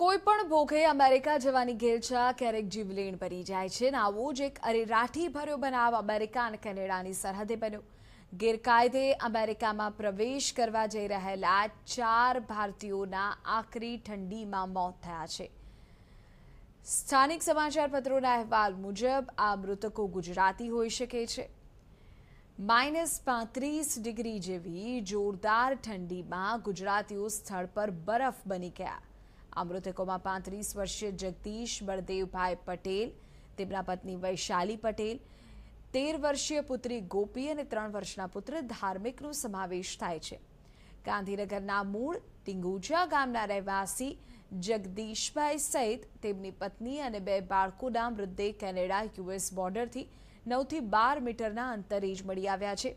કોઈ પણ ભોગે અમેરિકા જવાની ગેરછા ક્યારેક જીવલેણ બની જાય છે ને આવો જ એક અરેરાઠી ભર્યો બનાવ અમેરિકા અને કેનેડાની સરહદે બન્યો. ગેરકાયદે અમેરિકામાં પ્રવેશ કરવા જઈ રહેલા ચાર ભારતીયોના આકરી ઠંડીમાં મોત થયા છે. સ્થાનિક સમાચારપત્રોના અહેવાલ મુજબ આ મૃતકો ગુજરાતી હોઈ શકે છે. માઇનસ પાંત્રીસ ડિગ્રી જેવી જોરદાર ઠંડીમાં ગુજરાતીઓ સ્થળ પર બરફ બની ગયા. આ મૃતકોમાં પાંત્રીસ વર્ષીય જગદીશ બળદેવભાઈ પટેલ, તેમના પત્ની વૈશાલી પટેલ, તેર વર્ષીય પુત્રી ગોપી અને ત્રણ વર્ષના પુત્ર ધાર્મિકનો સમાવેશ થાય છે. ગાંધીનગરના મૂળ ટીંગુજા ગામના રહેવાસી જગદીશભાઈ સહિત તેમની પત્ની અને બે બાળકોના મૃતદેહ કેનેડા યુએસ બોર્ડરથી નવથી બાર મીટરના અંતરે જ મળી આવ્યા છે.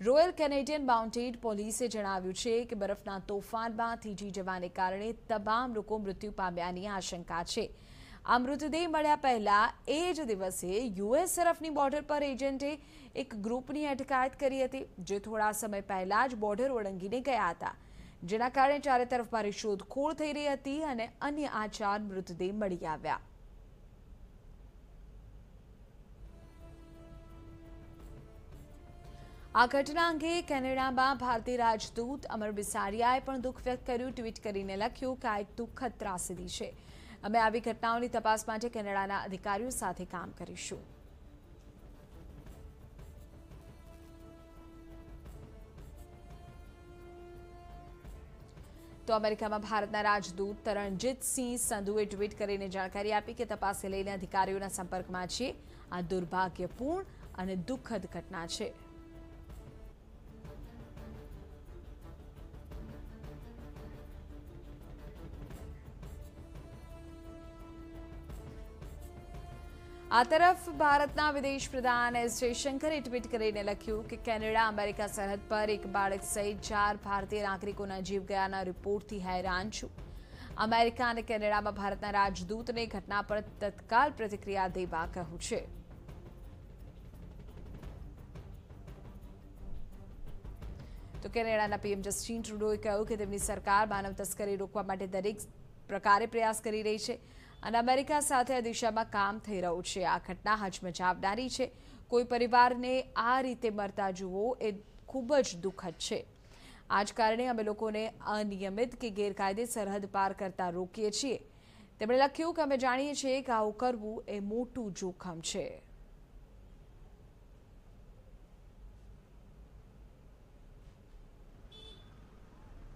રોયલ કેનેડિયન માઉન્ટેડ પોલીસે જણાવ્યું છે કે બરફના તોફાનમાં થીજી જવાને કારણે તમામ લોકો મૃત્યુ પામ્યાની આશંકા છે. આ મૃતદેહ મળ્યા પહેલા એ જ દિવસે યુએસ તરફની બોર્ડર પર એજન્ટે એક ગ્રુપની અટકાયત કરી હતી, જે થોડા સમય પહેલા જ બોર્ડર ઓળંગીને ગયા હતા. જેના કારણે ચારે તરફ ભારે શોધખોળ થઈ રહી હતી અને અન્ય આ ચાર મૃતદેહ મળી આવ્યા. આ ઘટના અંગે કેનેડામાં ભારતીય રાજદૂત અમર બિસારિયાએ પણ દુઃખ વ્યક્ત કર્યું. ટ્વીટ કરીને લખ્યું કે આ એક દુઃખદ ત્રાસદી છે. અમે આવી ઘટનાઓની તપાસ માટે કેનેડાના અધિકારીઓ સાથે કામ કરીશું. તો અમેરિકામાં ભારતના રાજદૂત તરણજીતસિંહ સંધુએ ટ્વીટ કરીને જાણકારી આપી કે તપાસને લઈને અધિકારીઓના સંપર્કમાં છે આ દુર્ભાગ્યપૂર્ણ અને દુઃખદ ઘટના છે. આ તરફ ભારતના વિદેશ પ્રધાન એસ જયશંકરે ટ્વીટ કરીને લખ્યું કે કેનેડા, અમેરિકા સરહદ પર એક બાળક સહિત ચાર ભારતીય નાગરિકોના જીવ ગયાના રિપોર્ટથી હેરાન છું. અમેરિકા અને કેનેડામાં ભારતના રાજદૂતને ઘટના પર તત્કાલ પ્રતિક્રિયા દેવા કહ્યું છે. તો કેનેડાના પીએમ જસ્ટિન ટ્રુડોએ કહ્યું કે તેમની સરકાર માનવ તસ્કરી રોકવા માટે દરેક પ્રકારે પ્રયાસ કરી રહી છે. અને અમેરિકા સાથે આ દિશામાં કામ થઈ રહ્યું છે. આ ઘટના હચમચાવનારી છે. કોઈ પરિવારને આ રીતે મરતા જુઓ એ ખૂબ જ દુઃખદ છે. આ જ કારણે અમે લોકોને અનિયમિત કે ગેરકાયદે સરહદ પાર કરતા રોકીએ છીએ. તેમણે લખ્યું કે અમે જાણીએ છીએ કે આવું કરવું એ મોટું જોખમ છે.